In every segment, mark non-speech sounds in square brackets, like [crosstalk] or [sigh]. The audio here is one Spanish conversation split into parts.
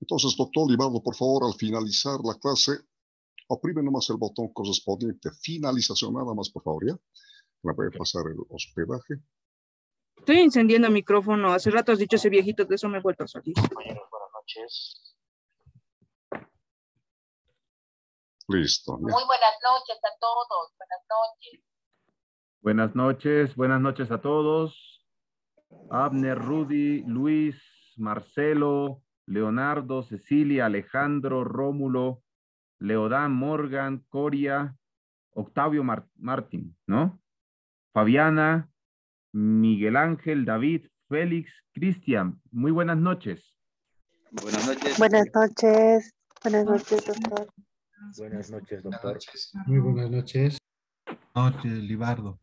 Entonces, doctor Libardo, por favor, al finalizar la clase, oprime nomás el botón correspondiente, finalización, nada más, por favor, ¿ya? Me voy a pasar el hospedaje. Estoy encendiendo el micrófono. Hace rato has dicho ese viejito, de eso me he vuelto a salir. Compañeros, buenas noches. Listo. ya. Muy buenas noches a todos. Buenas noches. Buenas noches, buenas noches a todos. Abner, Rudy, Luis, Marcelo, Leonardo, Cecilia, Alejandro, Rómulo, Leodán, Morgan, Coria, Octavio Mar- Martín, ¿no? Fabiana, Miguel Ángel, David, Félix, Cristian. Muy buenas noches. Buenas noches. Buenas noches. Buenas noches, doctor. Buenas noches, doctor. Muy buenas noches. Noches, Libardo.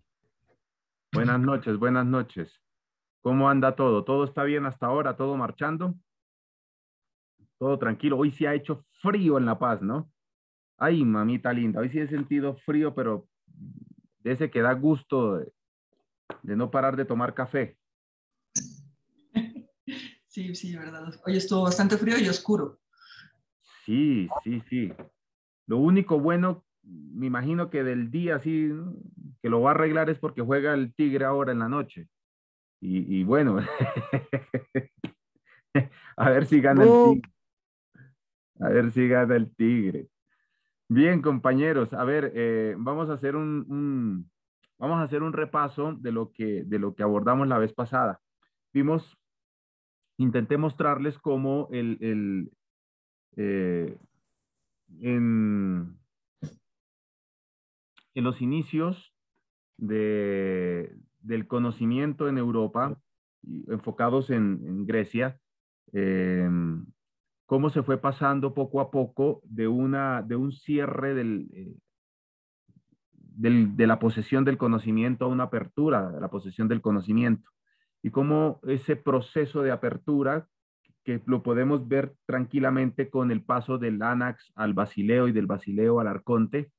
Buenas noches, buenas noches. ¿Cómo anda todo? ¿Todo está bien hasta ahora? ¿Todo marchando? Todo tranquilo. Hoy sí ha hecho frío en La Paz, ¿no? Ay, mamita linda. Hoy sí he sentido frío, pero de ese que da gusto de, de no parar de tomar café. [laughs] Sí, sí, verdad. Hoy estuvo bastante frío y oscuro. Sí, sí, sí. Lo único bueno, me imagino que del día sí, que lo va a arreglar es porque juega el Tigre ahora en la noche. Y, y bueno, [laughs] a ver si gana el. Tigre. A ver si gana el Tigre. Bien, compañeros, a ver, eh, vamos a hacer un, vamos a hacer un repaso de lo que, de lo que abordamos la vez pasada. Vimos, intenté mostrarles cómo el, el, eh, en, en los inicios de, del conocimiento en Europa, enfocados en, en Grecia, eh, cómo se fue pasando poco a poco de, una, de un cierre eh, del- de la posesión del conocimiento a una apertura de la posesión del conocimiento. Y cómo ese proceso de apertura, que lo podemos ver tranquilamente con el paso del Anax al Basileo y del Basileo al Arconte.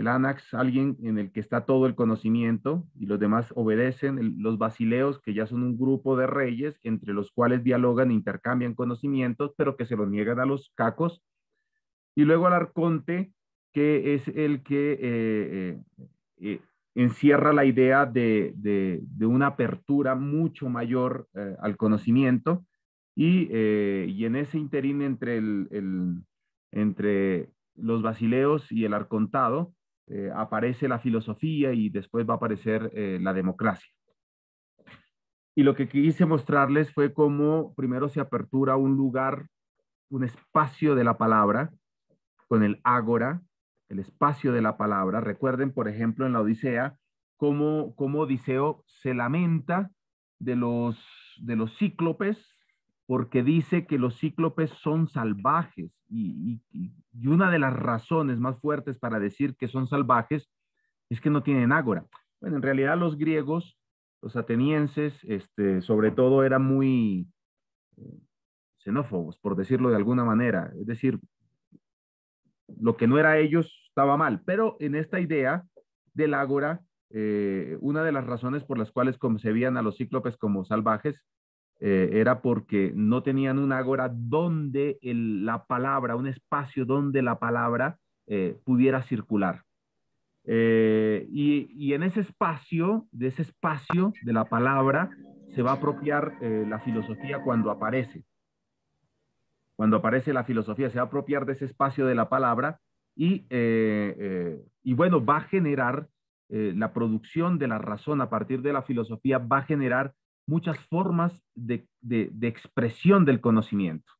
El Anax, alguien en el que está todo el conocimiento y los demás obedecen. Los Basileos, que ya son un grupo de reyes entre los cuales dialogan e intercambian conocimientos, pero que se los niegan a los cacos. Y luego al Arconte, que es el que eh, eh, eh, encierra la idea de, de- una apertura mucho mayor al conocimiento y, y en ese interín entre, el- entre los basileos y el arcontado eh, aparece la filosofía y después va a aparecer eh, la democracia. Y lo que quise mostrarles fue cómo primero se apertura un lugar, un espacio de la palabra, con el ágora, el espacio de la palabra. Recuerden, por ejemplo, en la Odisea, cómo, cómo Odiseo se lamenta de los, de los cíclopes, porque dice que los cíclopes son salvajes. Y, y- y una de las razones más fuertes para decir que son salvajes es que no tienen ágora. Bueno, en realidad los griegos, los atenienses, este, sobre todo eran muy eh, xenófobos, por decirlo de alguna manera. Es decir, lo que no era ellos estaba mal. Pero en esta idea del ágora, eh, una de las razones por las cuales concebían a los cíclopes como salvajes eh, era porque no tenían un ágora donde el- la palabra, un espacio donde la palabra eh, pudiera circular. Eh, y, y en ese espacio, de ese espacio de la palabra, se va a apropiar la filosofía cuando aparece. Cuando aparece la filosofía, se va a apropiar de ese espacio de la palabra y, y bueno, va a generar la producción de la razón a partir de la filosofía, va a generar muchas formas de, de- expresión del conocimiento.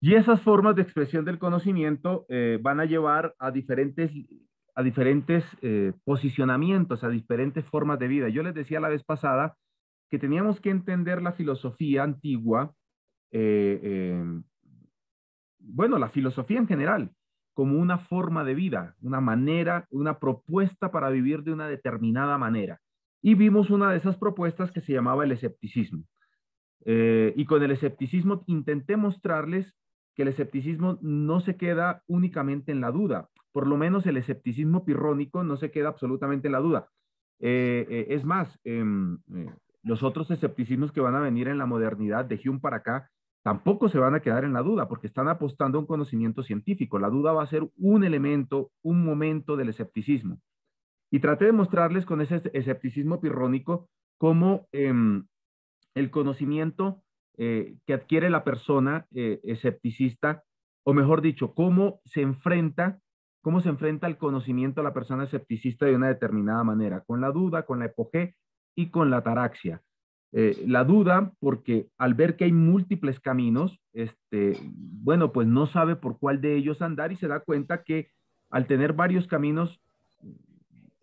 Y esas formas de expresión del conocimiento eh, van a llevar a diferentes, a diferentes eh, posicionamientos, a diferentes formas de vida. Yo les decía la vez pasada que teníamos que entender la filosofía antigua, eh, eh, bueno, la filosofía en general, como una forma de vida, una manera, una propuesta para vivir de una determinada manera. Y vimos una de esas propuestas que se llamaba el escepticismo. Eh, y con el escepticismo intenté mostrarles que el escepticismo no se queda únicamente en la duda. Por lo menos el escepticismo pirrónico no se queda absolutamente en la duda. Eh, eh, es más, em, los otros escepticismos que van a venir en la modernidad de Hume para acá tampoco se van a quedar en la duda porque están apostando a un conocimiento científico. La duda va a ser un elemento, un momento del escepticismo. Y traté de mostrarles con ese escepticismo pirrónico cómo em, el conocimiento eh, que adquiere la persona eh, escepticista, o mejor dicho, cómo se enfrenta, cómo se enfrenta el conocimiento a la persona escepticista de una determinada manera, con la duda, con la epoge y con la taraxia. Eh, la duda, porque al ver que hay múltiples caminos, este, bueno, pues no sabe por cuál de ellos andar y se da cuenta que al tener varios caminos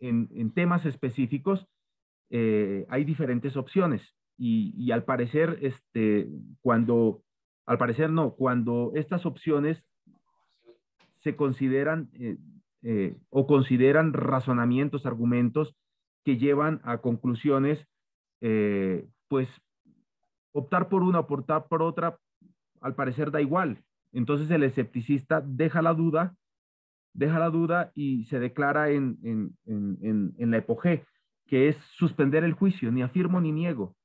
en, temas específicos, eh, hay diferentes opciones. Y, al parecer, este, cuando, al parecer no, cuando estas opciones se consideran eh, o consideran razonamientos, argumentos que llevan a conclusiones pues optar por una, optar por otra, al parecer da igual. Entonces el escepticista deja la duda, deja la duda y se declara en, en, la epoge, que es suspender el juicio, ni afirmo ni niego,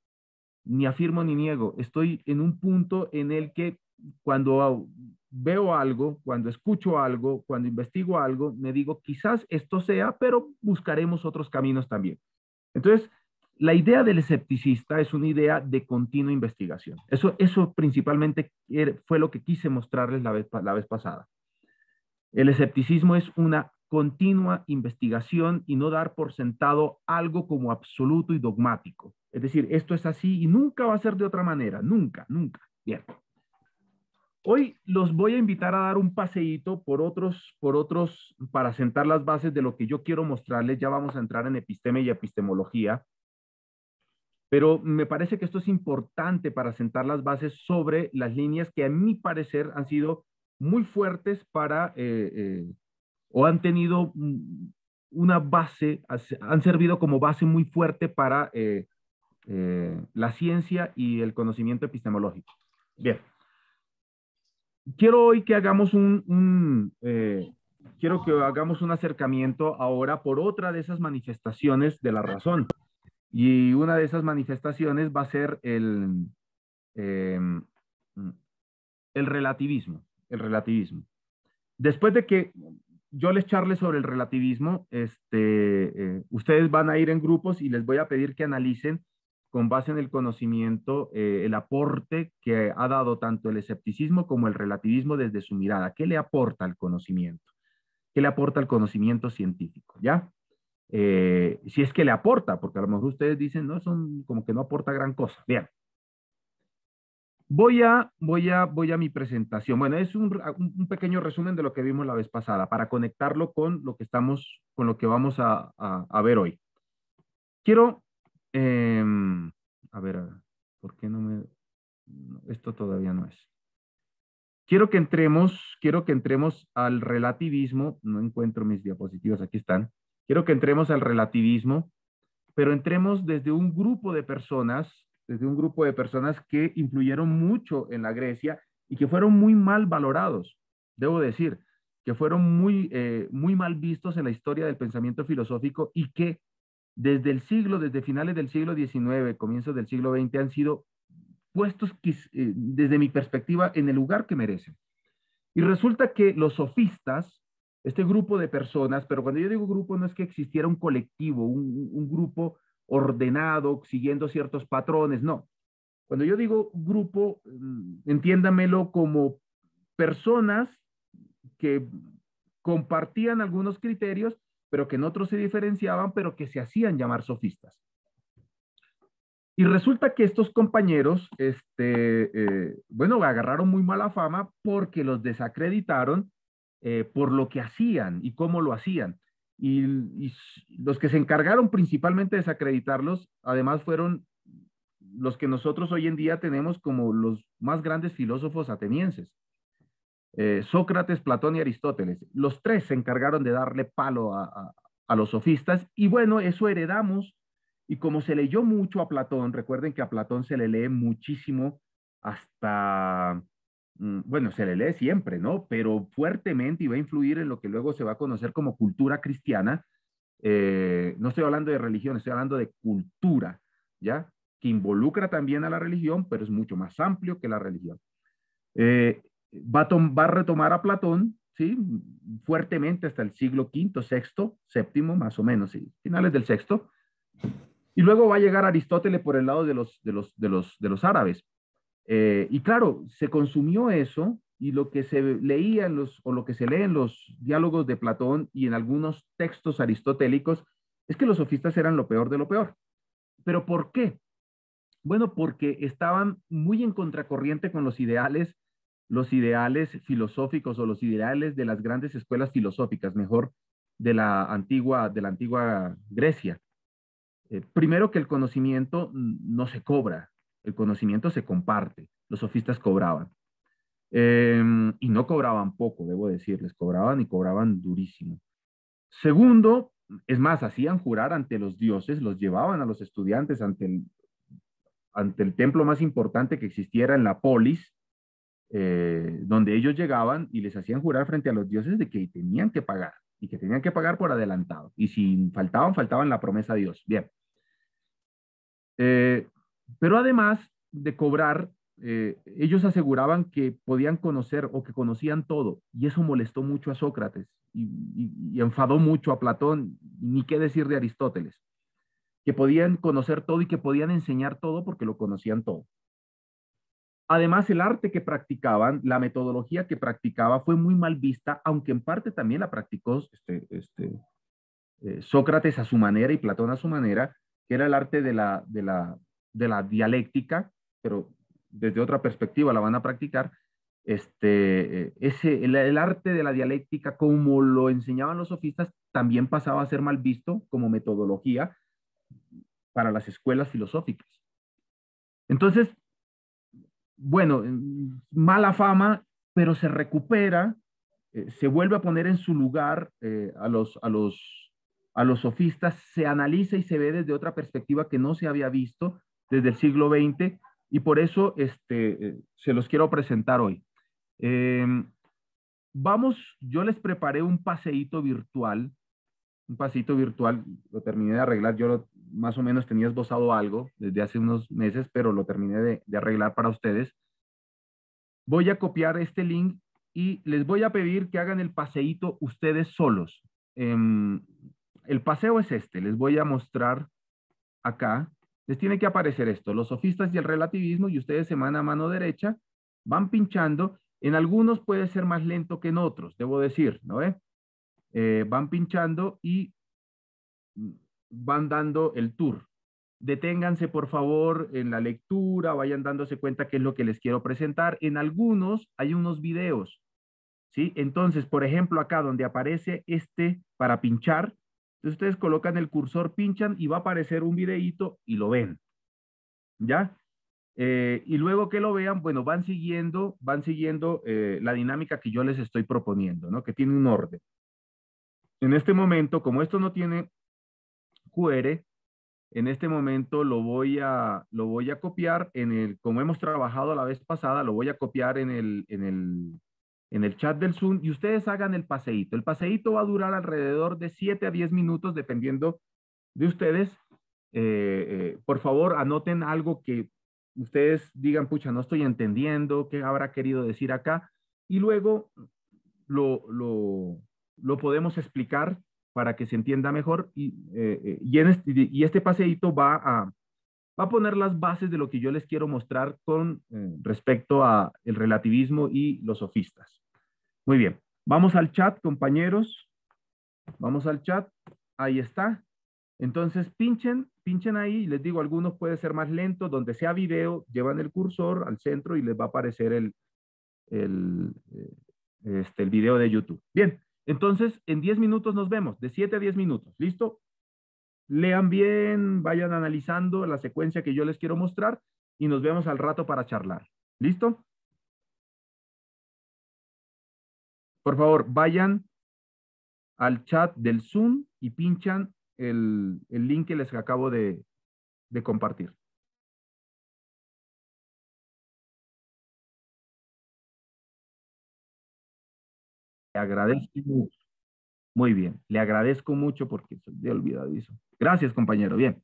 ni afirmo ni niego. Estoy en un punto en el que cuando veo algo, cuando escucho algo, cuando investigo algo, me digo, quizás esto sea, pero buscaremos otros caminos también. Entonces, la idea del escepticista es una idea de continua investigación. Eso, eso principalmente fue lo que quise mostrarles la vez, la vez pasada. El escepticismo es una continua investigación y no dar por sentado algo como absoluto y dogmático. Es decir, esto es así y nunca va a ser de otra manera, nunca, nunca. Bien. Hoy los voy a invitar a dar un paseíto por otros, por otros, para sentar las bases de lo que yo quiero mostrarles. Ya vamos a entrar en episteme y epistemología. Pero me parece que esto es importante para sentar las bases sobre las líneas que a mi parecer han sido muy fuertes para, eh, eh, o han tenido una base, han servido como base muy fuerte para eh, la ciencia y el conocimiento epistemológico. Bien. Quiero hoy que hagamos un, quiero que hagamos un acercamiento ahora por otra de esas manifestaciones de la razón. Y una de esas manifestaciones va a ser el, em, el relativismo, el relativismo. Después de que yo les charle sobre el relativismo, este, eh, ustedes van a ir en grupos y les voy a pedir que analicen con base en el conocimiento eh, el aporte que ha dado tanto el escepticismo como el relativismo desde su mirada. ¿Qué le aporta al conocimiento? ¿Qué le aporta al conocimiento científico? ¿Ya? Eh, si es que le aporta, porque a lo mejor ustedes dicen, no, son como que no aporta gran cosa. Bien. Voy a, voy a, voy a mi presentación. Bueno, es un, pequeño resumen de lo que vimos la vez pasada para conectarlo con lo que estamos, con lo que vamos a, ver hoy. Quiero, em, a ver, ¿por qué no me, esto todavía no es. Quiero que entremos, quiero que entremos al relativismo. No encuentro mis diapositivas, aquí están. Quiero que entremos al relativismo, pero entremos desde un grupo de personas, desde un grupo de personas que influyeron mucho en la Grecia y que fueron muy mal valorados, debo decir, que fueron muy, eh, muy mal vistos en la historia del pensamiento filosófico y que desde el siglo, desde finales del siglo XIX, comienzos del siglo XX, han sido puestos, eh, desde mi perspectiva, en el lugar que merecen. Y resulta que los sofistas, este grupo de personas, pero cuando yo digo grupo no es que existiera un colectivo, un, grupo ordenado, siguiendo ciertos patrones, no. Cuando yo digo grupo, mm, entiéndamelo como personas que compartían algunos criterios, pero que en otros se diferenciaban, pero que se hacían llamar sofistas. Y resulta que estos compañeros, este, eh, bueno, agarraron muy mala fama porque los desacreditaron eh, por lo que hacían y cómo lo hacían. Y, los que se encargaron principalmente de desacreditarlos, además fueron los que nosotros hoy en día tenemos como los más grandes filósofos atenienses. Eh, Sócrates, Platón y Aristóteles. Los tres se encargaron de darle palo a, a los sofistas y bueno, eso heredamos. Y como se leyó mucho a Platón, recuerden que a Platón se le lee muchísimo hasta bueno, se le lee siempre, ¿no? Pero fuertemente y va a influir en lo que luego se va a conocer como cultura cristiana. Eh, no estoy hablando de religión, estoy hablando de cultura, ¿ya? Que involucra también a la religión, pero es mucho más amplio que la religión. Eh, va, a retomar a Platón, ¿sí? Fuertemente hasta el siglo V, VI, séptimo, más o menos, ¿sí? finales del sexto. Y luego va a llegar Aristóteles por el lado de los, de los, de los, de los árabes. Eh, y claro, se consumió eso y lo que se leía en los, o lo que se lee en los diálogos de Platón y en algunos textos aristotélicos es que los sofistas eran lo peor de lo peor. ¿Pero por qué? Bueno, porque estaban muy en contracorriente con los ideales, los ideales filosóficos o los ideales de las grandes escuelas filosóficas, mejor, de la antigua, de la antigua Grecia. Eh, primero que el conocimiento no se cobra, el conocimiento se comparte. Los sofistas cobraban. Em, y no cobraban poco, debo decirles, cobraban y cobraban durísimo. Segundo, es más, hacían jurar ante los dioses, los llevaban a los estudiantes ante el, ante el templo más importante que existiera en la polis, eh, donde ellos llegaban y les hacían jurar frente a los dioses de que tenían que pagar y que tenían que pagar por adelantado. Y si faltaban, faltaban la promesa a Dios. Bien. Eh, pero además de cobrar, eh, ellos aseguraban que podían conocer o que conocían todo, y eso molestó mucho a Sócrates y, enfadó mucho a Platón, ni qué decir de Aristóteles, que podían conocer todo y que podían enseñar todo porque lo conocían todo. Además, el arte que practicaban, la metodología que practicaba fue muy mal vista, aunque en parte también la practicó este, este, eh, Sócrates a su manera y Platón a su manera, que era el arte de la, de la, de la dialéctica, pero desde otra perspectiva la van a practicar, este, ese, el, arte de la dialéctica, como lo enseñaban los sofistas, también pasaba a ser mal visto como metodología para las escuelas filosóficas. Entonces, bueno, mala fama, pero se recupera, eh, se vuelve a poner en su lugar eh, a, los, a, los, a los sofistas, se analiza y se ve desde otra perspectiva que no se había visto desde el siglo XX y por eso este, eh, se los quiero presentar hoy. Em, vamos, yo les preparé un paseíto virtual, un paseíto virtual, lo terminé de arreglar, yo más o menos tenía esbozado algo desde hace unos meses, pero lo terminé de, arreglar para ustedes. Voy a copiar este link y les voy a pedir que hagan el paseíto ustedes solos. Em, el paseo es este, les voy a mostrar acá les tiene que aparecer esto, los sofistas y el relativismo, y ustedes se van a mano derecha, van pinchando, en algunos puede ser más lento que en otros, debo decir, ¿no? Eh, van pinchando y van dando el tour. Deténganse, por favor, en la lectura, vayan dándose cuenta qué es lo que les quiero presentar. En algunos hay unos videos, ¿sí? Entonces, por ejemplo, acá donde aparece este para pinchar, entonces ustedes colocan el cursor, pinchan y va a aparecer un videíto y lo ven. ¿Ya? Eh, y luego que lo vean, bueno, van siguiendo, van siguiendo eh, la dinámica que yo les estoy proponiendo, ¿no? Que tiene un orden. En este momento, como esto no tiene QR, en este momento lo voy a, lo voy a copiar en el, como hemos trabajado la vez pasada, lo voy a copiar en el, en el, en el chat del Zoom y ustedes hagan el paseíto. El paseíto va a durar alrededor de 7 a 10 minutos dependiendo de ustedes. Eh, eh, por favor, anoten algo que ustedes digan, pucha, no estoy entendiendo, qué habrá querido decir acá. Y luego lo, lo, podemos explicar para que se entienda mejor. Y, eh, y, en este, y este paseíto va a, va a poner las bases de lo que yo les quiero mostrar con eh, respecto a el relativismo y los sofistas. Muy bien, vamos al chat, compañeros. Vamos al chat. Ahí está. Entonces, pinchen, pinchen ahí. Les digo, algunos puede ser más lentos. Donde sea video, llevan el cursor al centro y les va a aparecer el, el, eh, este, el video de YouTube. Bien, entonces, en 10 minutos nos vemos. De 7 a 10 minutos. ¿Listo? Lean bien, vayan analizando la secuencia que yo les quiero mostrar y nos vemos al rato para charlar. ¿Listo? Por favor, vayan al chat del Zoom y pinchan el, link que les acabo de, de compartir. agradezco mucho. Muy bien, le agradezco mucho porque se he olvidado eso. Gracias, compañero. Bien.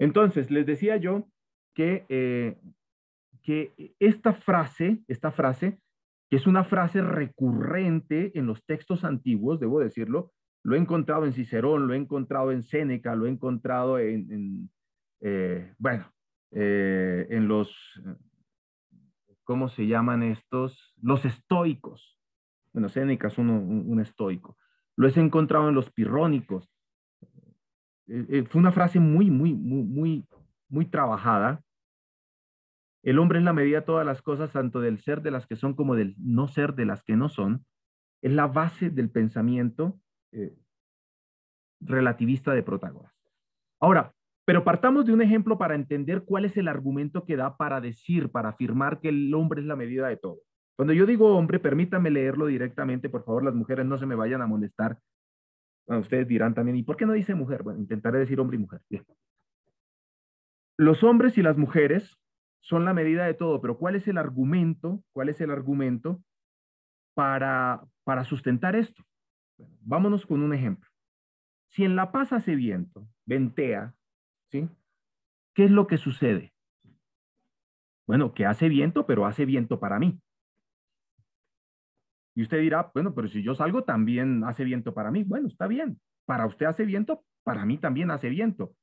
Entonces, les decía yo que, eh, que esta frase, esta frase, que es una frase recurrente en los textos antiguos, debo decirlo, lo he encontrado en Cicerón, lo he encontrado en Séneca, lo he encontrado en, eh, bueno, eh, en los, ¿cómo se llaman estos? Los estoicos. Bueno, Séneca es un, estoico. Lo he encontrado en los pirrónicos. Eh, fue una frase muy, muy, muy, muy, muy trabajada. El hombre es la medida de todas las cosas, tanto del ser de las que son como del no ser de las que no son. Es la base del pensamiento eh, relativista de Protágoras. Ahora, pero partamos de un ejemplo para entender cuál es el argumento que da para decir, para afirmar que el hombre es la medida de todo. Cuando yo digo hombre, permítanme leerlo directamente, por favor, las mujeres no se me vayan a molestar. ustedes dirán también, ¿y por qué no dice mujer? Bueno, intentaré decir hombre y mujer. Bien. Los hombres y las mujeres son la medida de todo, pero ¿cuál es el argumento? ¿Cuál es el argumento para, para sustentar esto? vámonos con un ejemplo. Si en La Paz hace viento, ventea, ¿sí? ¿Qué es lo que sucede? Bueno, que hace viento, pero hace viento para mí. Y usted dirá, bueno, pero si yo salgo también hace viento para mí. Bueno, está bien. Para usted hace viento, para mí también hace viento.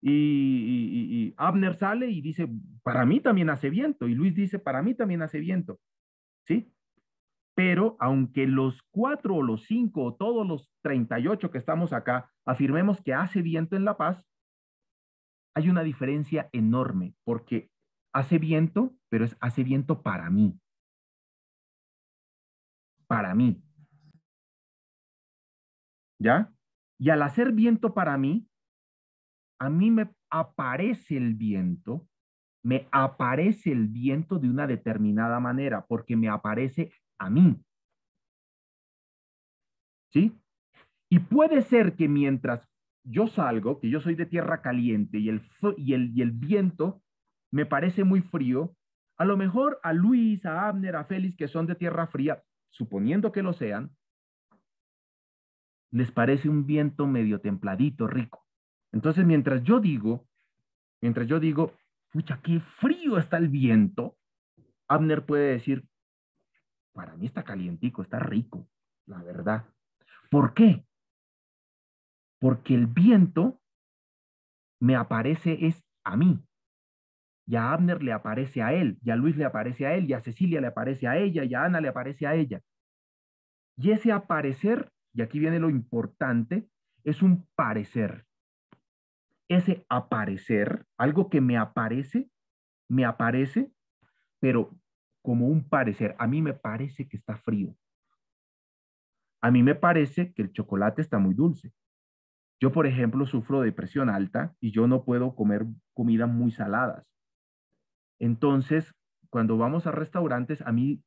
y, Abner sale y dice, para mí también hace viento. Y Luis dice, para mí también hace viento. ¿Sí? Pero aunque los cuatro o los cinco o todos los 38 que estamos acá afirmemos que hace viento en La Paz, hay una diferencia enorme porque hace viento, pero es hace viento para mí. Para mí. ¿Ya? Y al hacer viento para mí, a mí me aparece el viento, me aparece el viento de una determinada manera, porque me aparece a mí. ¿Sí? Y puede ser que mientras yo salgo, que yo soy de tierra caliente y el, y el, y el viento me parece muy frío, a lo mejor a Luis, a Abner, a Félix, que son de tierra fría, suponiendo que lo sean, les parece un viento medio templadito, rico. Entonces, mientras yo digo, mientras yo digo, pucha, qué frío está el viento, Abner puede decir, para mí está calientico, está rico, la verdad. ¿Por qué? Porque el viento me aparece es a mí. Y a Abner le aparece a él, y a Luis le aparece a él, y a Cecilia le aparece a ella, y a Ana le aparece a ella. Y ese aparecer, y aquí viene lo importante, es un parecer. Ese aparecer, algo que me aparece, me aparece, pero como un parecer. A mí me parece que está frío. A mí me parece que el chocolate está muy dulce. Yo, por ejemplo, sufro de presión alta y yo no puedo comer comida muy saladas. Entonces, cuando vamos a restaurantes, a mí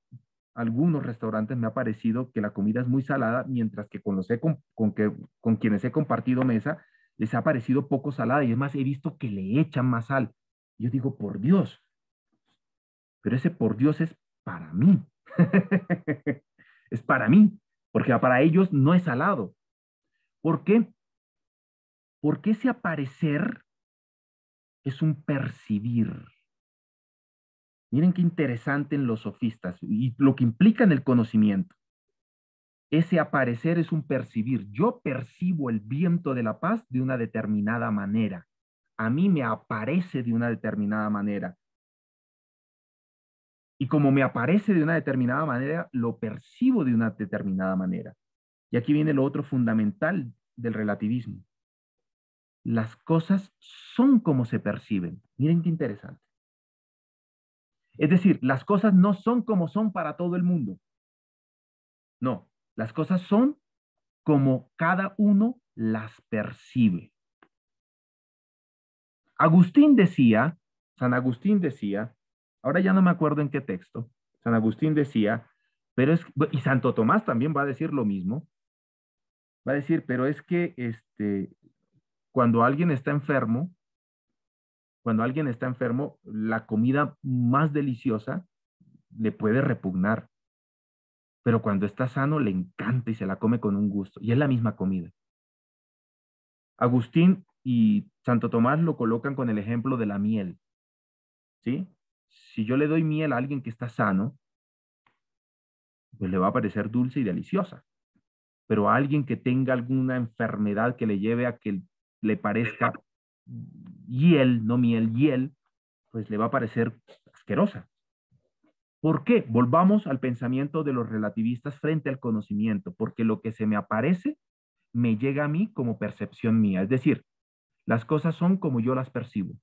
algunos restaurantes me ha parecido que la comida es muy salada, mientras que con, los con, que, con quienes he compartido mesa, les ha parecido poco salada y además he visto que le echan más sal. Yo digo, por Dios, pero ese por Dios es para mí. [laughs] es para mí, porque para ellos no es salado. ¿Por qué? Porque ese aparecer es un percibir. Miren qué interesante en los sofistas y lo que implica en el conocimiento. Ese aparecer es un percibir. Yo percibo el viento de la paz de una determinada manera. A mí me aparece de una determinada manera. Y como me aparece de una determinada manera, lo percibo de una determinada manera. Y aquí viene lo otro fundamental del relativismo. Las cosas son como se perciben. Miren qué interesante. Es decir, las cosas no son como son para todo el mundo. No, las cosas son como cada uno las percibe. Agustín decía, San Agustín decía, Ahora ya no me acuerdo en qué texto. San Agustín decía, pero es, y Santo Tomás también va a decir lo mismo. Va a decir, pero es que este, cuando alguien está enfermo, cuando alguien está enfermo, la comida más deliciosa le puede repugnar. Pero cuando está sano, le encanta y se la come con un gusto. Y es la misma comida. Agustín y Santo Tomás lo colocan con el ejemplo de la miel. ¿Sí? si yo le doy miel a alguien que está sano, pues le va a parecer dulce y deliciosa. Pero a alguien que tenga alguna enfermedad que le lleve a que le parezca hiel, no miel, hiel, pues le va a parecer asquerosa. ¿Por qué? Volvamos al pensamiento de los relativistas frente al conocimiento, porque lo que se me aparece me llega a mí como percepción mía. Es decir, las cosas son como yo las percibo.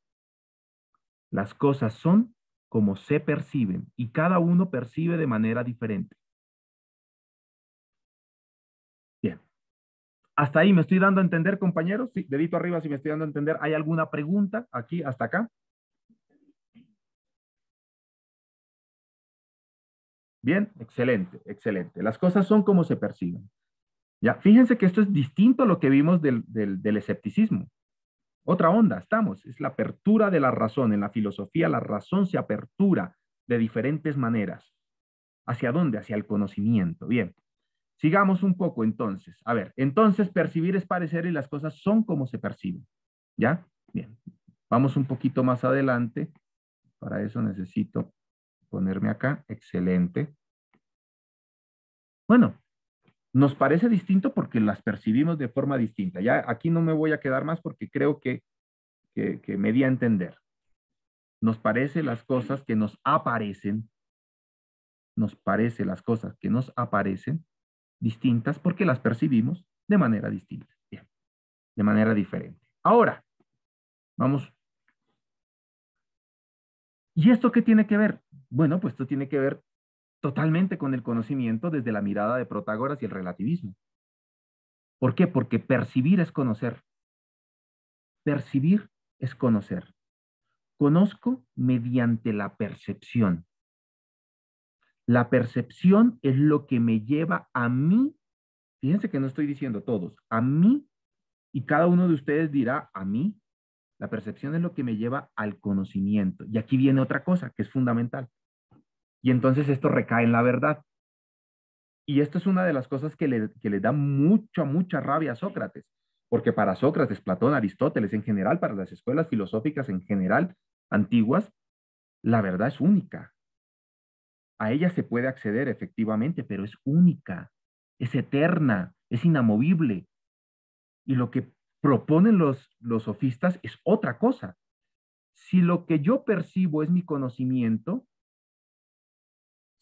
Las cosas son como se perciben y cada uno percibe de manera diferente. Hasta ahí me estoy dando a entender, compañeros. Sí, dedito arriba si me estoy dando a entender. ¿Hay alguna pregunta aquí hasta acá? Bien, excelente, excelente. Las cosas son como se perciben. Ya, fíjense que esto es distinto a lo que vimos del, del, escepticismo. Otra onda, estamos, es la apertura de la razón. En la filosofía la razón se apertura de diferentes maneras. ¿Hacia dónde? Hacia el conocimiento. Bien, sigamos un poco entonces. A ver, entonces percibir es parecer y las cosas son como se perciben. ¿Ya? Bien, vamos un poquito más adelante. Para eso necesito ponerme acá, excelente. Bueno, nos parece distinto porque las percibimos de forma distinta. Ya aquí no me voy a quedar más porque creo que, que, me di a entender. Nos parece las cosas que nos aparecen, nos parece las cosas que nos aparecen distintas porque las percibimos de manera distinta, de manera diferente. Ahora, vamos ¿Y esto qué tiene que ver? Bueno, pues esto tiene que ver totalmente con el conocimiento desde la mirada de Protágoras y el relativismo. ¿Por qué? Porque percibir es conocer. Percibir es conocer. Conozco mediante la percepción. La percepción es lo que me lleva a mí, fíjense que no estoy diciendo todos, a mí, y cada uno de ustedes dirá a mí, la percepción es lo que me lleva al conocimiento. Y aquí viene otra cosa que es fundamental. Y entonces esto recae en la verdad. Y esto es una de las cosas que le, que da mucha, mucha rabia a Sócrates. Porque para Sócrates, Platón, Aristóteles, en general, para las escuelas filosóficas en general antiguas, la verdad es única. A ella se puede acceder efectivamente, pero es única, es eterna, es inamovible. Y lo que proponen los, los sofistas es otra cosa. Si lo que yo percibo es mi conocimiento,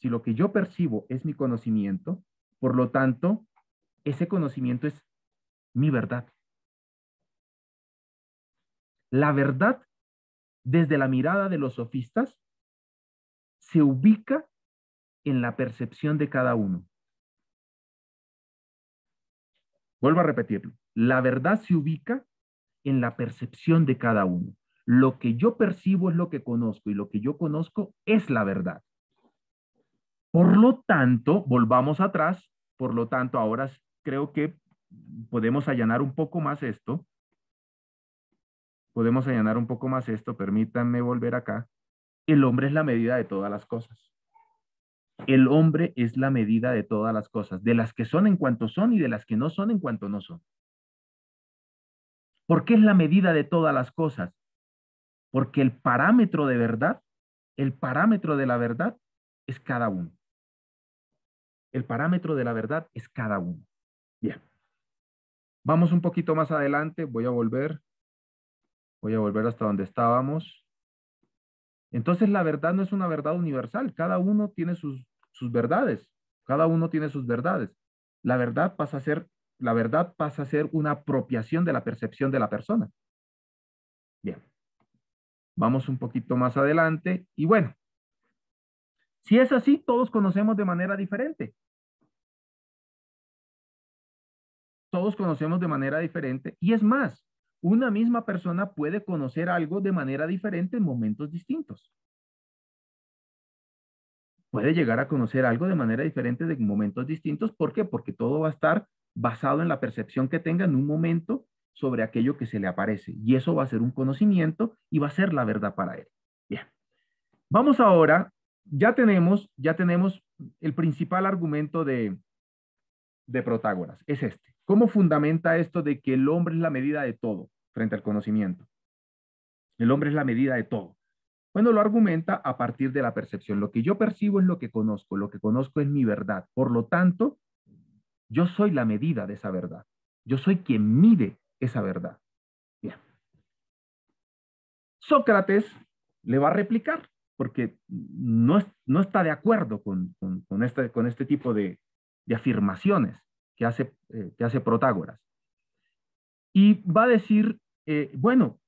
si lo que yo percibo es mi conocimiento, por lo tanto, ese conocimiento es mi verdad. La verdad, desde la mirada de los sofistas, se ubica en la percepción de cada uno. Vuelvo a repetirlo. La verdad se ubica en la percepción de cada uno. Lo que yo percibo es lo que conozco y lo que yo conozco es la verdad. Por lo tanto, volvamos atrás, por lo tanto, ahora creo que podemos allanar un poco más esto. Podemos allanar un poco más esto, permítanme volver acá. El hombre es la medida de todas las cosas. El hombre es la medida de todas las cosas, de las que son en cuanto son y de las que no son en cuanto no son. ¿Por qué es la medida de todas las cosas? Porque el parámetro de verdad, el parámetro de la verdad es cada uno. El parámetro de la verdad es cada uno. Bien. Vamos un poquito más adelante. Voy a volver. Voy a volver hasta donde estábamos. Entonces la verdad no es una verdad universal. Cada uno tiene sus, sus verdades. Cada uno tiene sus verdades. La verdad pasa a ser la verdad pasa a ser una apropiación de la percepción de la persona. Bien. Vamos un poquito más adelante. Y bueno, si es así, todos conocemos de manera diferente. Todos conocemos de manera diferente. Y es más, una misma persona puede conocer algo de manera diferente en momentos distintos. Puede llegar a conocer algo de manera diferente en momentos distintos. ¿Por qué? Porque todo va a estar basado en la percepción que tenga en un momento sobre aquello que se le aparece. Y eso va a ser un conocimiento y va a ser la verdad para él. Bien. Vamos ahora, ya tenemos, ya tenemos el principal argumento de, de Protágoras. Es este. ¿Cómo fundamenta esto de que el hombre es la medida de todo frente al conocimiento? El hombre es la medida de todo. Bueno, lo argumenta a partir de la percepción. Lo que yo percibo es lo que conozco, lo que conozco es mi verdad. Por lo tanto, yo soy la medida de esa verdad. Yo soy quien mide esa verdad. Bien. Sócrates le va a replicar porque no, no está de acuerdo con, con, este, con este tipo de, afirmaciones que hace, eh, que hace Protágoras. Y va a decir, eh, bueno,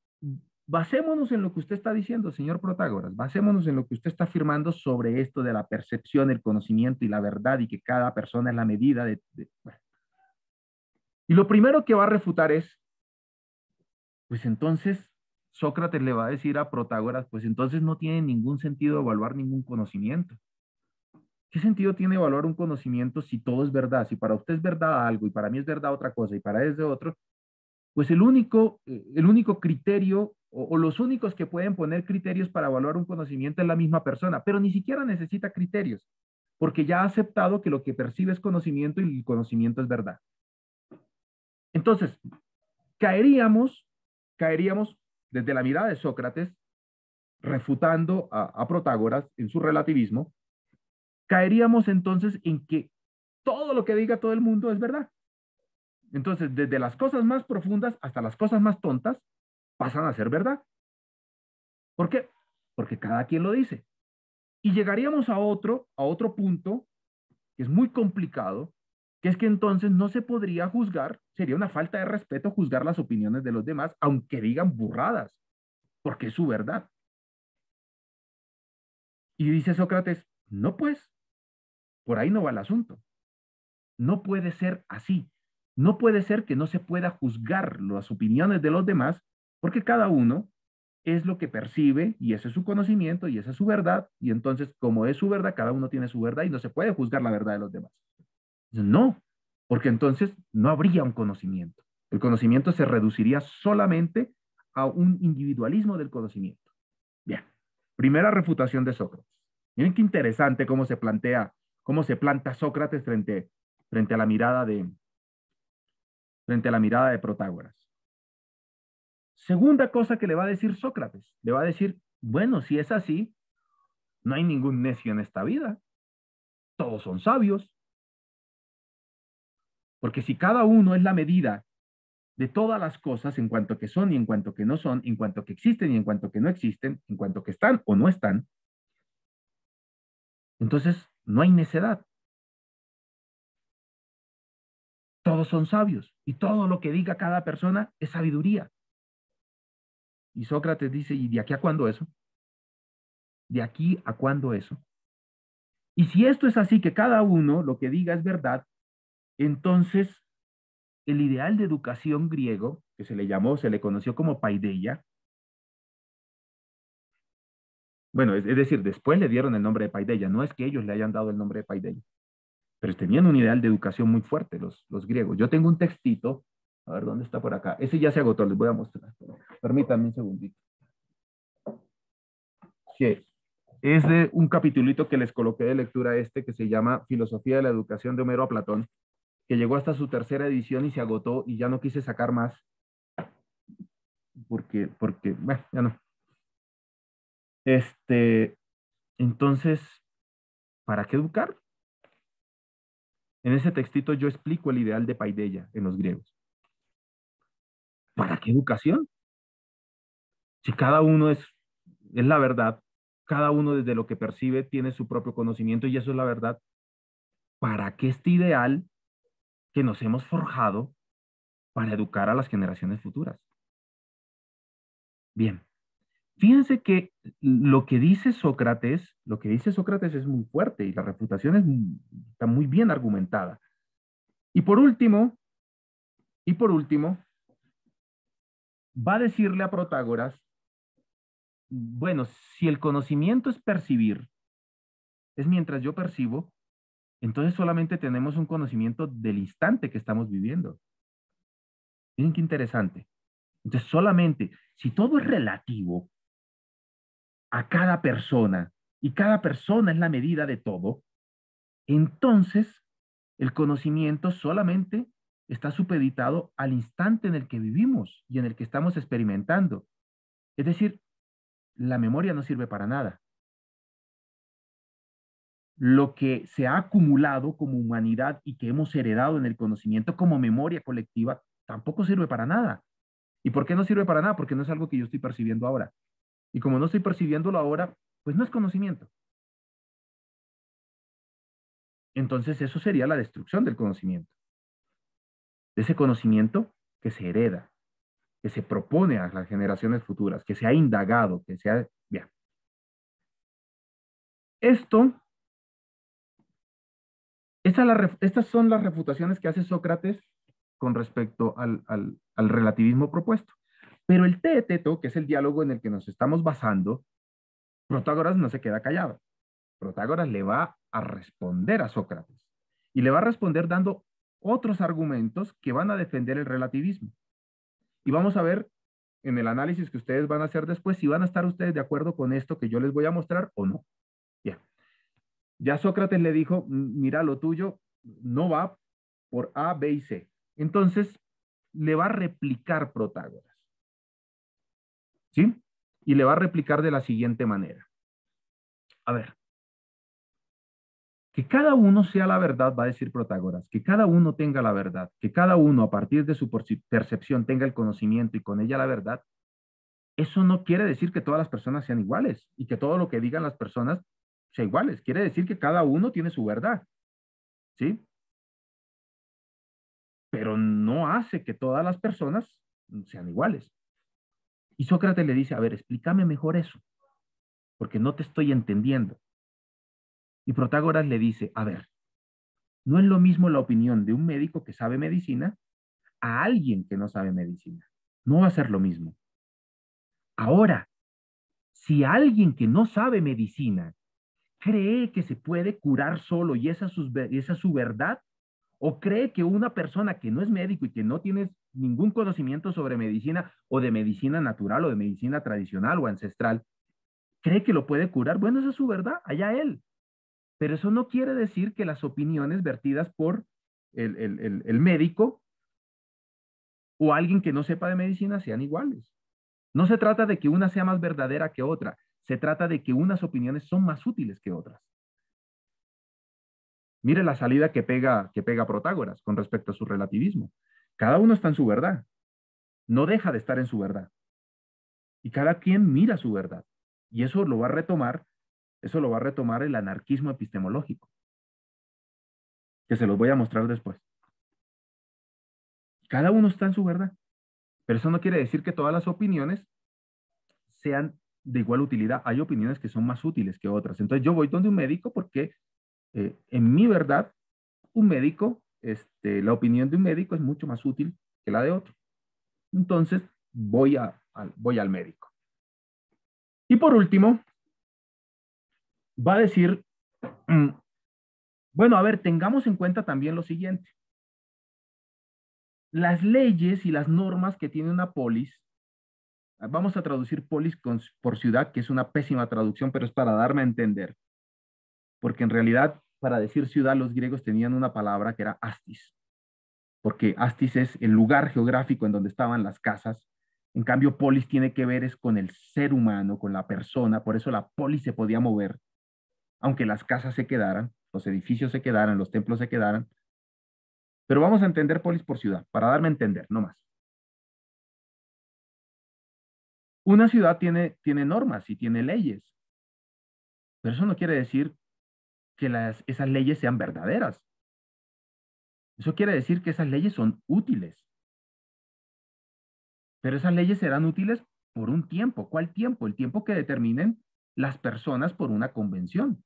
basémonos en lo que usted está diciendo, señor Protágoras, basémonos en lo que usted está afirmando sobre esto de la percepción, el conocimiento y la verdad y que cada persona es la medida de... Y lo primero que va a refutar es, pues entonces Sócrates le va a decir a Protágoras, pues entonces no tiene ningún sentido evaluar ningún conocimiento. ¿Qué sentido tiene evaluar un conocimiento si todo es verdad? Si para usted es verdad algo y para mí es verdad otra cosa y para él es de otro, pues el único, eh, el único criterio o, los únicos que pueden poner criterios para evaluar un conocimiento es la misma persona, pero ni siquiera necesita criterios, porque ya ha aceptado que lo que percibe es conocimiento y el conocimiento es verdad. Entonces, caeríamos, caeríamos desde la mirada de Sócrates, refutando a, a Protágoras en su relativismo, caeríamos entonces en que todo lo que diga todo el mundo es verdad. Entonces, desde las cosas más profundas hasta las cosas más tontas, pasan a ser verdad. ¿Por qué? Porque cada quien lo dice. Y llegaríamos a otro, a otro punto que es muy complicado, que es que entonces no se podría juzgar, sería una falta de respeto juzgar las opiniones de los demás, aunque digan burradas, porque es su verdad. Y dice Sócrates, no pues, por ahí no va el asunto. No puede ser así. No puede ser que no se pueda juzgar las opiniones de los demás porque cada uno es lo que percibe y ese es su conocimiento y esa es su verdad. Y entonces, como es su verdad, cada uno tiene su verdad y no se puede juzgar la verdad de los demás. No, porque entonces no habría un conocimiento. El conocimiento se reduciría solamente a un individualismo del conocimiento. Bien, primera refutación de Sócrates. Miren qué interesante cómo se plantea, cómo se planta Sócrates frente, frente a la mirada de frente a la mirada de Protágoras. Segunda cosa que le va a decir Sócrates, le va a decir, bueno, si es así, no hay ningún necio en esta vida. Todos son sabios. Porque si cada uno es la medida de todas las cosas en cuanto que son y en cuanto que no son, en cuanto que existen y en cuanto que no existen, en cuanto que están o no están, entonces no hay necedad. Todos son sabios y todo lo que diga cada persona es sabiduría. Y Sócrates dice, ¿y de aquí a cuándo eso? ¿De aquí a cuándo eso? Y si esto es así, que cada uno lo que diga es verdad, entonces el ideal de educación griego, que se le llamó, se le conoció como paideia, bueno, es, decir, después le dieron el nombre de paideia, no es que ellos le hayan dado el nombre de paideia, pero tenían un ideal de educación muy fuerte los, los griegos. Yo tengo un textito a ver, ¿dónde está por acá? Ese ya se agotó, les voy a mostrar. Permítanme un segundito. Que es de un capitulito que les coloqué de lectura este que se llama Filosofía de la Educación de Homero a Platón, que llegó hasta su tercera edición y se agotó y ya no quise sacar más. Porque, porque, bueno, ya no. Este, entonces, ¿para qué educar? En ese textito yo explico el ideal de Paideia en los griegos. ¿Para qué educación? Si cada uno es, es la verdad, cada uno desde lo que percibe tiene su propio conocimiento y eso es la verdad, ¿para qué este ideal que nos hemos forjado para educar a las generaciones futuras? Bien, fíjense que lo que dice Sócrates, lo que dice Sócrates es muy fuerte y la refutación está muy bien argumentada. Y por último, y por último, va a decirle a Protágoras, bueno, si el conocimiento es percibir, es mientras yo percibo, entonces solamente tenemos un conocimiento del instante que estamos viviendo. Miren qué interesante. Entonces solamente, si todo es relativo a cada persona y cada persona es la medida de todo, entonces el conocimiento solamente está supeditado al instante en el que vivimos y en el que estamos experimentando. Es decir, la memoria no sirve para nada. Lo que se ha acumulado como humanidad y que hemos heredado en el conocimiento como memoria colectiva tampoco sirve para nada. ¿Y por qué no sirve para nada? Porque no es algo que yo estoy percibiendo ahora. Y como no estoy percibiéndolo ahora, pues no es conocimiento. Entonces eso sería la destrucción del conocimiento. Ese conocimiento que se hereda, que se propone a las generaciones futuras, que se ha indagado, que se ha... Bien. Esto, estas son las refutaciones que hace Sócrates con respecto al, al relativismo propuesto. Pero el teeteto, que es el diálogo en el que nos estamos basando, Protágoras no se queda callado. Protágoras le va a responder a Sócrates y le va a responder dando otros argumentos que van a defender el relativismo. Y vamos a ver en el análisis que ustedes van a hacer después si van a estar ustedes de acuerdo con esto que yo les voy a mostrar o no. Bien. Ya Sócrates le dijo, mira, lo tuyo no va por A, B y C. Entonces, le va a replicar Protágoras. ¿Sí? Y le va a replicar de la siguiente manera. A ver, que cada uno sea la verdad, va a decir Protágoras, que cada uno tenga la verdad, que cada uno a partir de su percepción tenga el conocimiento y con ella la verdad, eso no quiere decir que todas las personas sean iguales y que todo lo que digan las personas sea iguales. Quiere decir que cada uno tiene su verdad. ¿Sí? Pero no hace que todas las personas sean iguales. Y Sócrates le dice, a ver, explícame mejor eso, porque no te estoy entendiendo. Y Protágoras le dice, a ver, no es lo mismo la opinión de un médico que sabe medicina a alguien que no sabe medicina. No va a ser lo mismo. Ahora, si alguien que no sabe medicina cree que se puede curar solo y esa, esa es su verdad, o cree que una persona que no es médico y que no tiene ningún conocimiento sobre medicina o de medicina natural o de medicina tradicional o ancestral, cree que lo puede curar, bueno, esa es su verdad, allá él. Pero eso no quiere decir que las opiniones vertidas por el, médico o alguien que no sepa de medicina sean iguales. No se trata de que una sea más verdadera que otra, se trata de que unas opiniones son más útiles que otras. Mire la salida que pega, que pega Protágoras con respecto a su relativismo. Cada uno está en su verdad. No deja de estar en su verdad. Y cada quien mira su verdad. Y eso lo va a retomar eso lo va a retomar el anarquismo epistemológico, que se los voy a mostrar después. Cada uno está en su verdad, pero eso no quiere decir que todas las opiniones sean de igual utilidad. Hay opiniones que son más útiles que otras. Entonces yo voy donde un médico porque eh, en mi verdad, un médico, este, la opinión de un médico es mucho más útil que la de otro. Entonces voy, a, voy al médico. Y por último, va a decir, mm, bueno, a ver, tengamos en cuenta también lo siguiente. Las leyes y las normas que tiene una polis, vamos a traducir polis por ciudad, que es una pésima traducción, pero es para darme a entender. Porque en realidad, para decir ciudad, los griegos tenían una palabra que era astis, porque astis es el lugar geográfico en donde estaban las casas. En cambio, polis tiene que ver es con el ser humano, con la persona, por eso la polis se podía mover aunque las casas se quedaran, los edificios se quedaran, los templos se quedaran. Pero vamos a entender polis por ciudad, para darme a entender, no más. Una ciudad tiene, tiene normas y tiene leyes, pero eso no quiere decir que las, esas leyes sean verdaderas. Eso quiere decir que esas leyes son útiles. Pero esas leyes serán útiles por un tiempo. ¿Cuál tiempo? El tiempo que determinen las personas por una convención.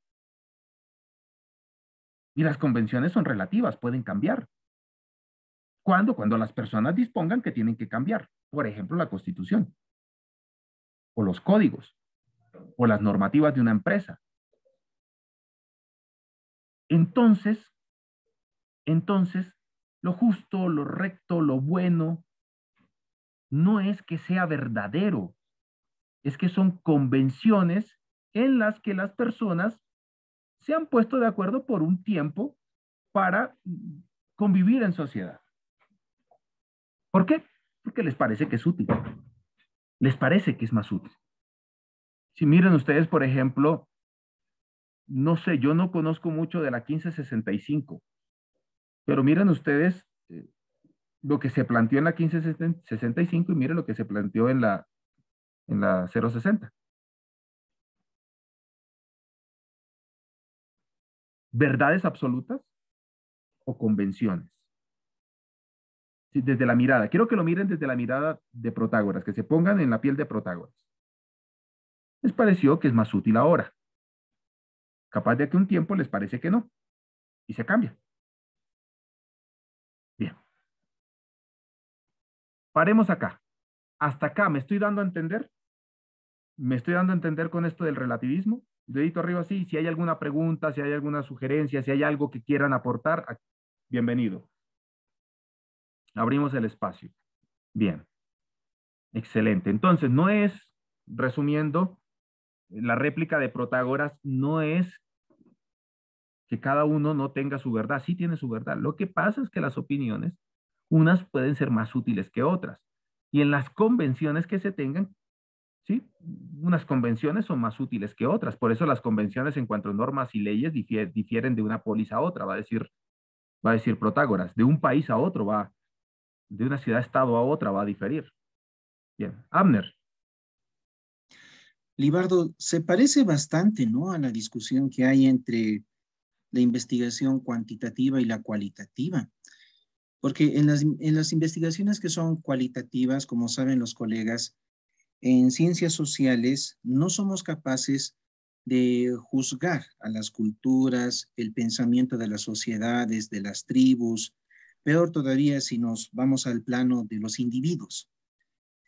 Y las convenciones son relativas, pueden cambiar. ¿Cuándo? Cuando las personas dispongan que tienen que cambiar. Por ejemplo, la constitución. O los códigos. O las normativas de una empresa. Entonces, entonces, lo justo, lo recto, lo bueno, no es que sea verdadero, es que son convenciones en las que las personas se han puesto de acuerdo por un tiempo para convivir en sociedad. ¿Por qué? Porque les parece que es útil. Les parece que es más útil. Si miren ustedes, por ejemplo, no sé, yo no conozco mucho de la 1565, pero miren ustedes eh, lo que se planteó en la 1565 y miren lo que se planteó en la, en la 060. ¿Verdades absolutas o convenciones? desde la mirada. Quiero que lo miren desde la mirada de Protágoras, que se pongan en la piel de Protágoras. Les pareció que es más útil ahora. Capaz de que un tiempo les parece que no. Y se cambia. Bien. Paremos acá. Hasta acá, ¿me estoy dando a entender? ¿Me estoy dando a entender con esto del relativismo? Dedito arriba así. Si hay alguna pregunta, si hay alguna sugerencia, si hay algo que quieran aportar, bienvenido. Abrimos el espacio. Bien. Excelente. Entonces, no es, resumiendo, la réplica de Protágoras no es que cada uno no tenga su verdad, sí tiene su verdad. Lo que pasa es que las opiniones, unas pueden ser más útiles que otras. Y en las convenciones que se tengan, sí, unas convenciones son más útiles que otras. Por eso las convenciones en cuanto a normas y leyes difieren de una polis a otra, va a decir, va a decir Protágoras. De un país a otro va, de una ciudad-estado a otra va a diferir. Bien, Abner. Libardo, se parece bastante, ¿no? A la discusión que hay entre la investigación cuantitativa y la cualitativa. Porque en las, en las investigaciones que son cualitativas, como saben los colegas, en ciencias sociales no somos capaces de juzgar a las culturas, el pensamiento de las sociedades, de las tribus, peor todavía si nos vamos al plano de los individuos.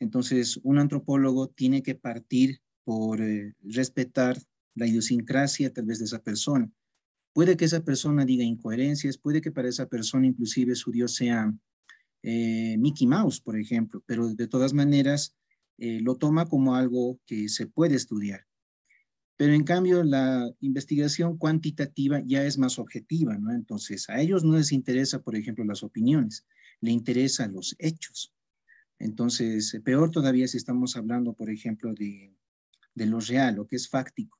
Entonces, un antropólogo tiene que partir por eh, respetar la idiosincrasia tal vez de esa persona. Puede que esa persona diga incoherencias, puede que para esa persona inclusive su Dios sea eh, Mickey Mouse, por ejemplo, pero de todas maneras eh, lo toma como algo que se puede estudiar. Pero en cambio la investigación cuantitativa ya es más objetiva, ¿no? Entonces a ellos no les interesa, por ejemplo, las opiniones, le interesan los hechos. Entonces, peor todavía si estamos hablando, por ejemplo, de de lo real, lo que es fáctico.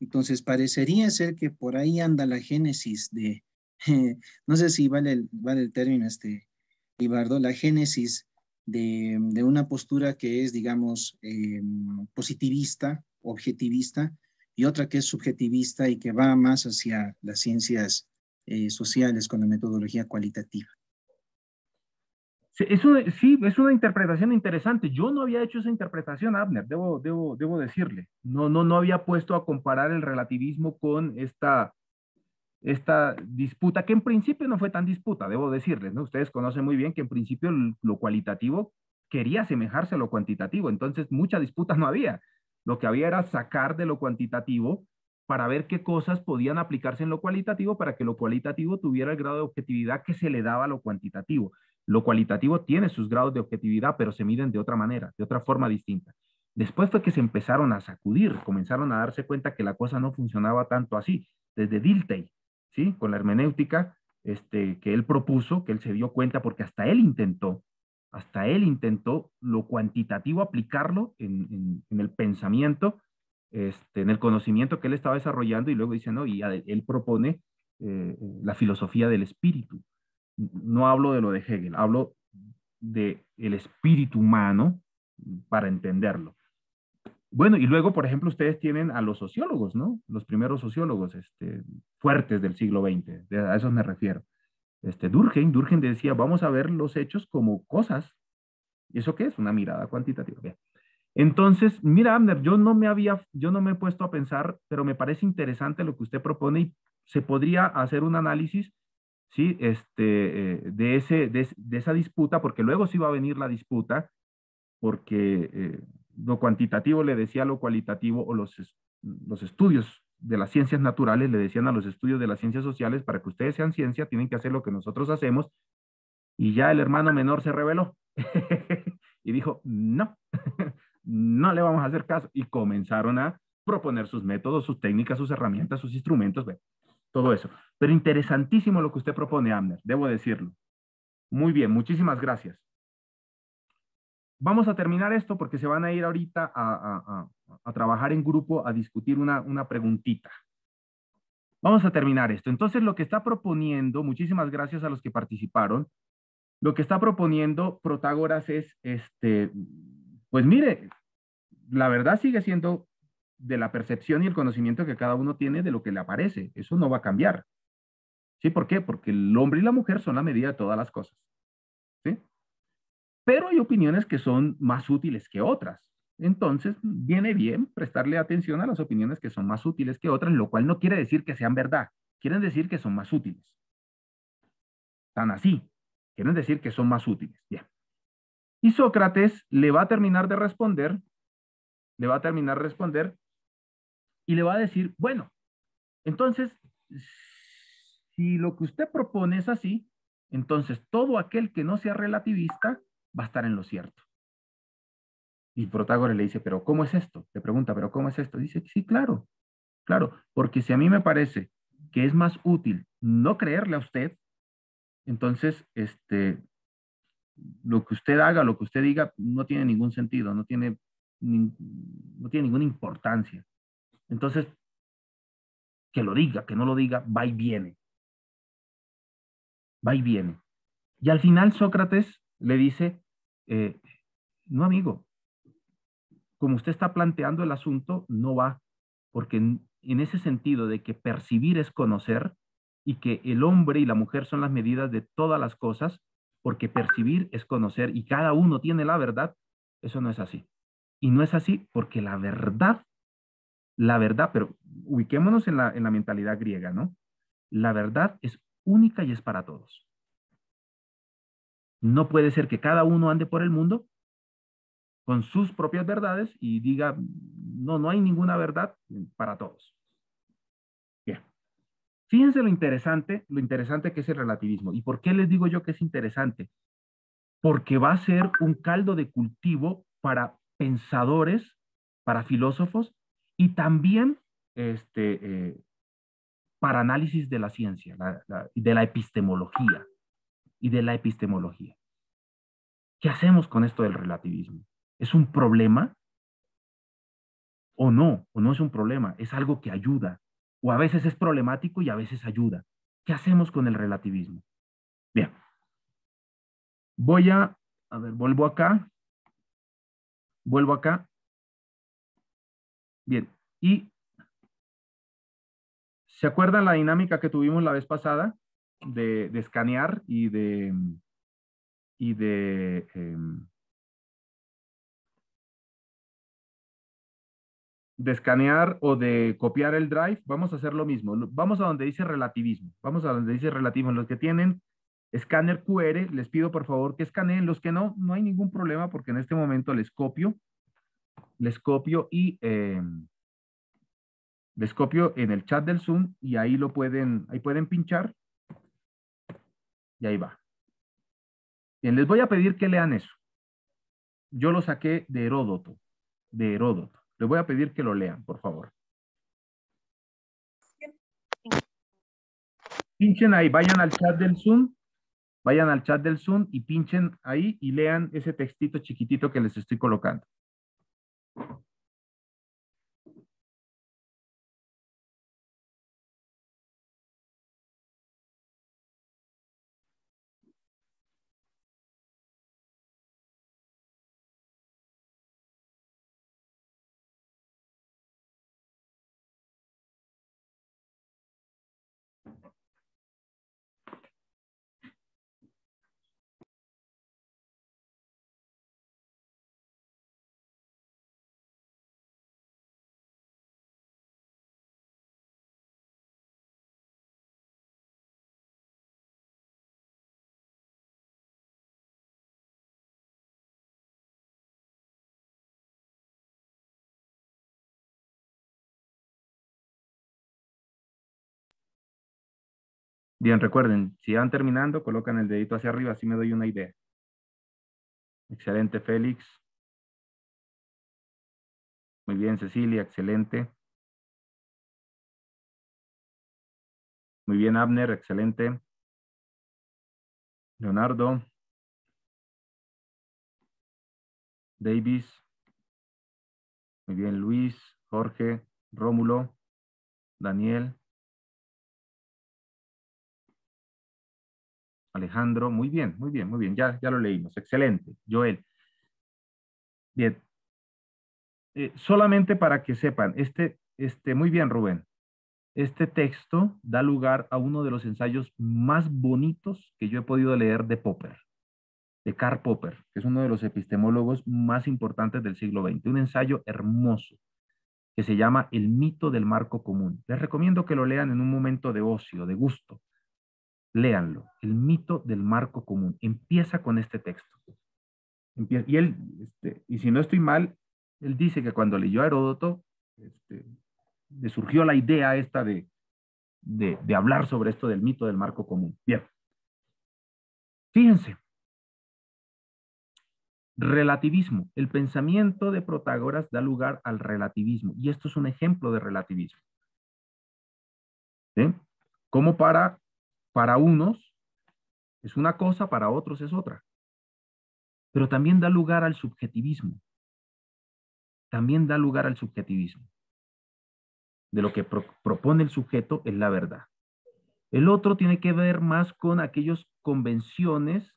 Entonces, parecería ser que por ahí anda la génesis de, [laughs] no sé si vale el, vale el término, este, Ibardo, la génesis de, una postura que es, digamos, em, positivista, objetivista, y otra que es subjetivista y que va más hacia las ciencias eh, sociales con la metodología cualitativa. Eso, sí, es una interpretación interesante. Yo no había hecho esa interpretación, Abner, debo, debo, debo decirle. No, no, no había puesto a comparar el relativismo con esta, esta disputa, que en principio no fue tan disputa, debo decirles, ¿no? Ustedes conocen muy bien que en principio lo cualitativo quería asemejarse a lo cuantitativo, entonces mucha disputa no había. Lo que había era sacar de lo cuantitativo para ver qué cosas podían aplicarse en lo cualitativo para que lo cualitativo tuviera el grado de objetividad que se le daba a lo cuantitativo. Lo cualitativo tiene sus grados de objetividad, pero se miden de otra manera, de otra forma distinta. Después fue que se empezaron a sacudir, comenzaron a darse cuenta que la cosa no funcionaba tanto así. Desde Dilthey, ¿sí? Con la hermenéutica este, que él propuso, que él se dio cuenta porque hasta él intentó, hasta él intentó lo cuantitativo aplicarlo en, el pensamiento, este, en el conocimiento que él estaba desarrollando y luego dice, no, y él propone eh, la filosofía del espíritu, no hablo de lo de Hegel, hablo de el espíritu humano para entenderlo. Bueno, y luego, por ejemplo, ustedes tienen a los sociólogos, ¿no? Los primeros sociólogos este, fuertes del siglo XX, a eso me refiero. Este, Durkheim, Durkheim decía, vamos a ver los hechos como cosas. ¿Y eso qué es? Una mirada cuantitativa. Entonces, mira, Abner, yo no me había, yo no me he puesto a pensar, pero me parece interesante lo que usted propone y se podría hacer un análisis ¿sí? Este, eh, de, ese, de, esa disputa, porque luego sí va a venir la disputa, porque eh, lo cuantitativo le decía lo cualitativo, o los, los estudios de las ciencias naturales le decían a los estudios de las ciencias sociales, para que ustedes sean ciencia, tienen que hacer lo que nosotros hacemos, y ya el hermano menor se reveló [laughs] y dijo, no, [laughs] no le vamos a hacer caso, y comenzaron a proponer sus métodos, sus técnicas, sus herramientas, sus instrumentos, todo eso. Pero interesantísimo lo que usted propone, Amner, debo decirlo. Muy bien, muchísimas gracias. vamos a terminar esto porque se van a ir ahorita a, a trabajar en grupo, a discutir una, una preguntita. Vamos a terminar esto. Entonces, lo que está proponiendo, muchísimas gracias a los que participaron, lo que está proponiendo Protágoras es, este, pues mire, la verdad sigue siendo de la percepción y el conocimiento que cada uno tiene de lo que le aparece. Eso no va a cambiar. ¿Sí? ¿Por qué? Porque el hombre y la mujer son la medida de todas las cosas. ¿Sí? Pero hay opiniones que son más útiles que otras. Entonces, viene bien prestarle atención a las opiniones que son más útiles que otras, lo cual no quiere decir que sean verdad, quieren decir que son más útiles. Tan así, quieren decir que son más útiles. Bien. Y Sócrates le va a terminar de responder, le va a terminar de responder y le va a decir, bueno, entonces, si lo que usted propone es así, entonces todo aquel que no sea relativista va a estar en lo cierto. Y Protágoras le dice, pero ¿cómo es esto? Le pregunta, pero ¿cómo es esto? Dice, sí, claro, claro, porque si a mí me parece que es más útil no creerle a usted, entonces, este, lo que usted haga, lo que usted diga, no tiene ningún sentido, no tiene, no tiene ninguna importancia. Entonces, que lo diga, que no lo diga, va y viene. Va y viene. Y al final Sócrates le dice, eh, no amigo, como usted está planteando el asunto, no va, porque en, ese sentido de que percibir es conocer y que el hombre y la mujer son las medidas de todas las cosas, porque percibir es conocer y cada uno tiene la verdad, eso no es así. Y no es así porque la verdad, la verdad, pero ubiquémonos en la, en la mentalidad griega, ¿no? La verdad es única y es para todos. No puede ser que cada uno ande por el mundo con sus propias verdades y diga, no, no hay ninguna verdad para todos. Bien. Fíjense lo interesante, lo interesante que es el relativismo. ¿Y por qué les digo yo que es interesante? Porque va a ser un caldo de cultivo para pensadores, para filósofos y también este, eh, para análisis de la ciencia, de la epistemología y de la epistemología. ¿Qué hacemos con esto del relativismo? ¿Es un problema? ¿O no? ¿O no es un problema? Es algo que ayuda. O a veces es problemático y a veces ayuda. ¿Qué hacemos con el relativismo? Bien. Voy a, a ver, vuelvo acá. Vuelvo acá. Bien. Y ¿se acuerdan la dinámica que tuvimos la vez pasada de, escanear y de, y de em, de escanear o de copiar el drive, vamos a hacer lo mismo. Vamos a donde dice relativismo. Vamos a donde dice relativismo. Los que tienen escáner QR, les pido por favor que escaneen. Los que no, no hay ningún problema porque en este momento les copio. Les copio y em, les copio en el chat del Zoom y ahí lo pueden, ahí pueden pinchar. Y ahí va. Bien, les voy a pedir que lean eso. Yo lo saqué de Heródoto, de Heródoto. Les voy a pedir que lo lean, por favor. Pinchen ahí, vayan al chat del Zoom, vayan al chat del Zoom y pinchen ahí y lean ese textito chiquitito que les estoy colocando. you. Bien, recuerden, si van terminando, colocan el dedito hacia arriba, así me doy una idea. Excelente, Félix. Muy bien, Cecilia, excelente. Muy bien, Abner, excelente. Leonardo. Davis. Muy bien, Luis, Jorge, Rómulo, Daniel. Alejandro, muy bien, muy bien, muy bien, ya, ya lo leímos, excelente. Joel. Bien. Eh, solamente para que sepan, este, este, muy bien, Rubén. Este texto da lugar a uno de los ensayos más bonitos que yo he podido leer de Popper, de Karl Popper, que es uno de los epistemólogos más importantes del siglo XX. Un ensayo hermoso que se llama El mito del marco común. Les recomiendo que lo lean en un momento de ocio, de gusto. Léanlo, El mito del marco común. Empieza con este texto. y él, este, y si no estoy mal, él dice que cuando leyó a Heródoto, este, le surgió la idea esta de, de, hablar sobre esto del mito del marco común. Bien. Fíjense. Relativismo. El pensamiento de Protágoras da lugar al relativismo. Y esto es un ejemplo de relativismo. ¿Sí? Como para, para unos es una cosa, para otros es otra. Pero también da lugar al subjetivismo. También da lugar al subjetivismo de lo que propone el sujeto es la verdad. El otro tiene que ver más con aquellas convenciones,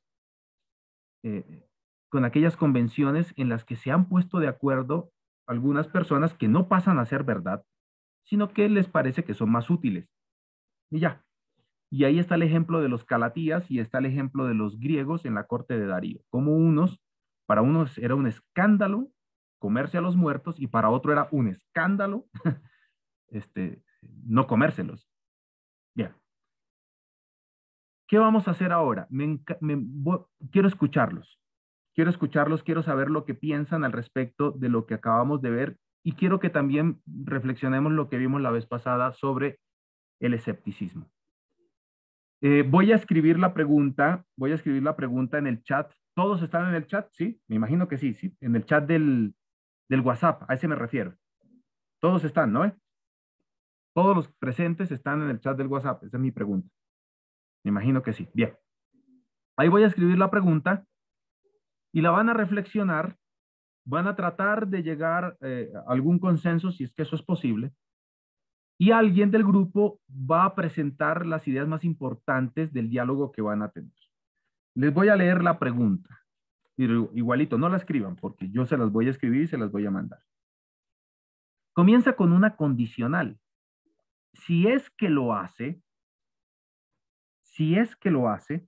eh, con aquellas convenciones en las que se han puesto de acuerdo algunas personas que no pasan a ser verdad, sino que les parece que son más útiles. Y ya. Y ahí está el ejemplo de los calatías y está el ejemplo de los griegos en la corte de Darío. Como unos, para unos era un escándalo comerse a los muertos y para otro era un escándalo [laughs] este, no comérselos. Bien. ¿Qué vamos a hacer ahora? quiero escucharlos. Quiero escucharlos, quiero saber lo que piensan al respecto de lo que acabamos de ver y quiero que también reflexionemos lo que vimos la vez pasada sobre el escepticismo. Eh, voy a escribir la pregunta, voy a escribir la pregunta en el chat. ¿Todos están en el chat? Sí, me imagino que sí, sí, en el chat del, del WhatsApp, a ese me refiero. Todos están, ¿no? Todos los presentes están en el chat del WhatsApp. Esa es mi pregunta. Me imagino que sí. Bien. Ahí voy a escribir la pregunta y la van a reflexionar. Van a tratar de llegar eh, a algún consenso, si es que eso es posible. Y alguien del grupo va a presentar las ideas más importantes del diálogo que van a tener. Les voy a leer la pregunta. Igualito, no la escriban porque yo se las voy a escribir y se las voy a mandar. Comienza con una condicional si es que lo hace, si es que lo hace,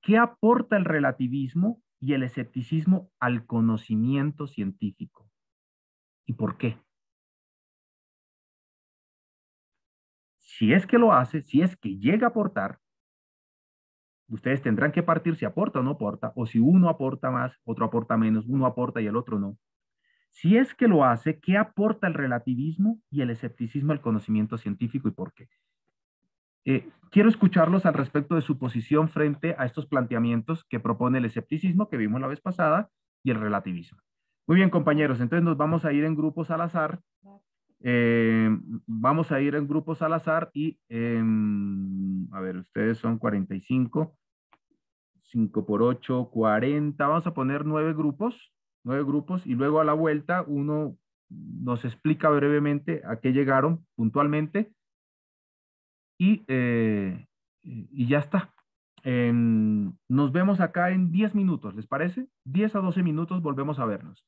¿qué aporta el relativismo y el escepticismo al conocimiento científico? ¿Y por qué? Si es que lo hace, si es que llega a aportar, ustedes tendrán que partir si aporta o no aporta, o si uno aporta más, otro aporta menos, uno aporta y el otro no. Si es que lo hace, ¿qué aporta el relativismo y el escepticismo al conocimiento científico y por qué? Eh, quiero escucharlos al respecto de su posición frente a estos planteamientos que propone el escepticismo que vimos la vez pasada y el relativismo. Muy bien, compañeros, entonces nos vamos a ir en grupos al azar. Eh, vamos a ir en grupos al azar y, em, a ver, ustedes son 45, 5 por 8, 40. Vamos a poner nueve grupos nueve grupos, y luego a la vuelta uno nos explica brevemente a qué llegaron puntualmente y, eh, y ya está. nos vemos acá en 10 minutos, ¿les parece? 10 a 12 minutos volvemos a vernos.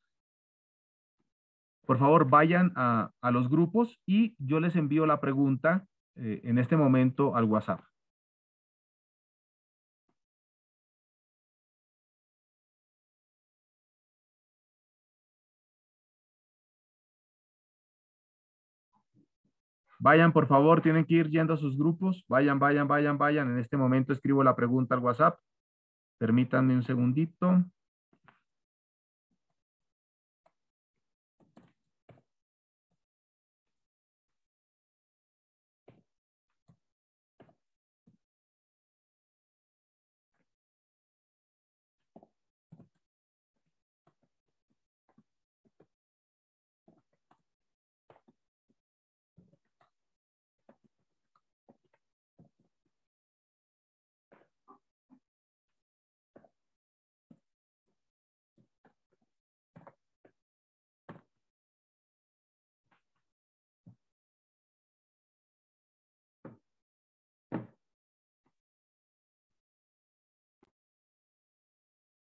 Por favor, vayan a, a los grupos y yo les envío la pregunta eh, en este momento al WhatsApp. Vayan, por favor, tienen que ir yendo a sus grupos. Vayan, vayan, vayan, vayan. En este momento escribo la pregunta al WhatsApp. Permítanme un segundito.